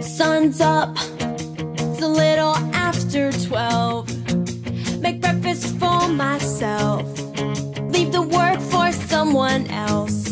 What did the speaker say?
Sun's up, it's a little after 12. Make breakfast for myself, leave the work for someone else.